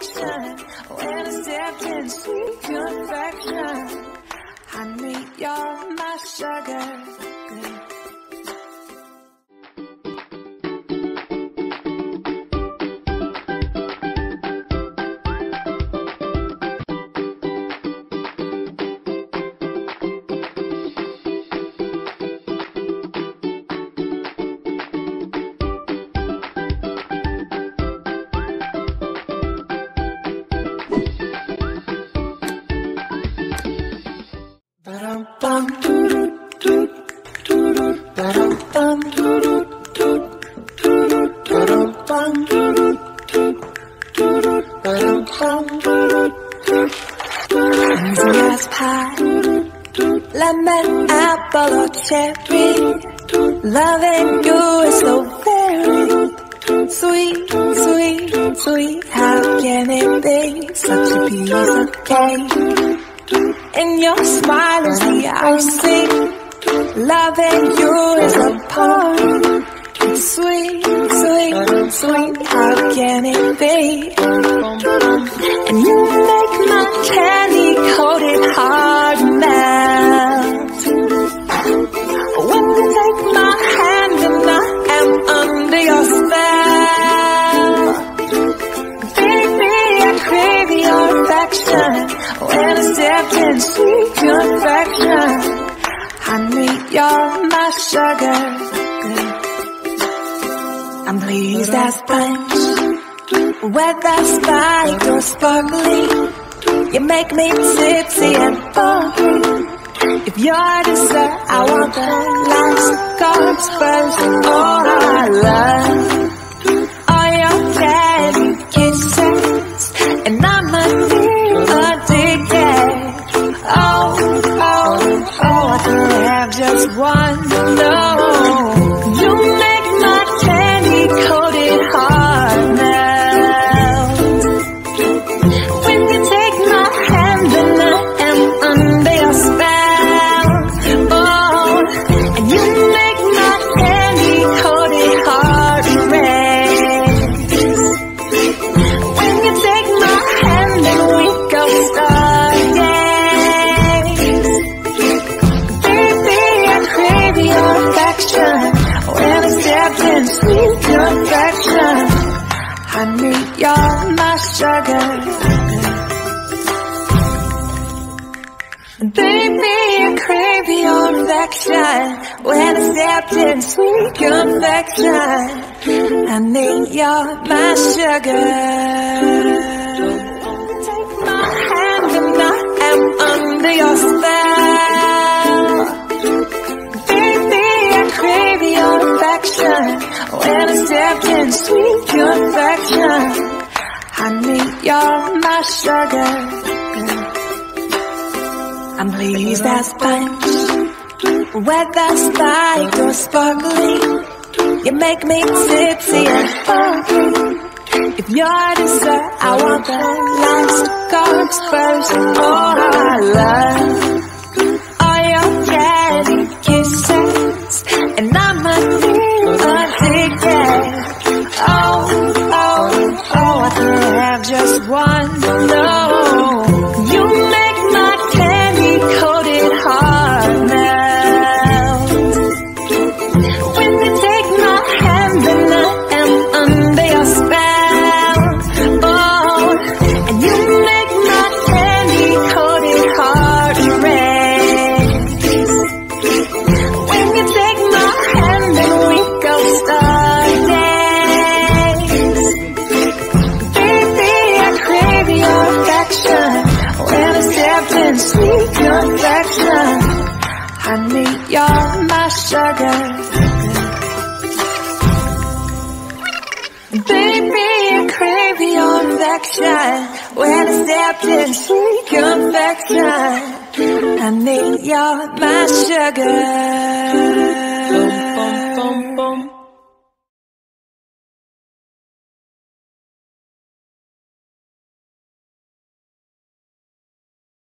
affection. When I stepped in sweet confection. Honey, you're my sugar. As pie, lemon, apple or cherry. Loving you is so very sweet, sweet, sweet. How can it be such a piece of cake? And your smile is the icing. Loving you is a party. It's sweet, sweet, sweet. How can it be? And you make my candy coated heart in sweet confection. Honey, you're my sugar. I'm pleased as punch. Whether spiked or sparkling, you make me tipsy and bubbly. If you're dessert, I want the last comes first. Oh, in sweet confection. Honey, you're my sugar. Baby, I crave your affection when I in sweet confection. Honey, you're my sugar. Take my hand and I am under your spell. When I stepped in sweet confection. Honey, you're my sugar. I'm pleased as punch. Whether spiked or sparkling, you make me tipsy and funky. If you're dessert, I want the last comes first. Oh, I love just one. No, you make my candy coated heart melt. When you sugar. Baby, I crave your affection. When I stepped in sweet confection. Honey, you're my sugar.